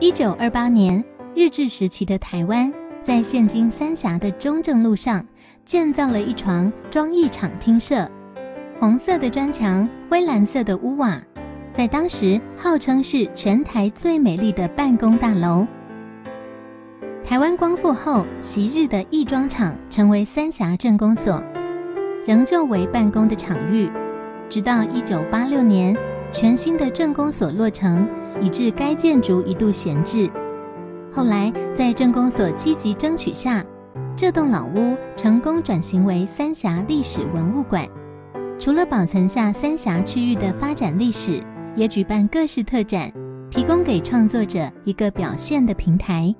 一九二八年，日治时期的台湾，在现今三峡的中正路上建造了一幢庄艺厂厅舍，红色的砖墙，灰蓝色的屋瓦，在当时号称是全台最美丽的办公大楼。台湾光复后，昔日的义庄厂成为三峡镇公所，仍旧为办公的场域，直到一九八六年，全新的镇公所落成。以致该建筑一度闲置，后来在镇公所积极争取下，这栋老屋成功转型为三峡历史文物馆。除了保存下三峡区域的发展历史，也举办各式特展，提供给创作者一个表现的平台。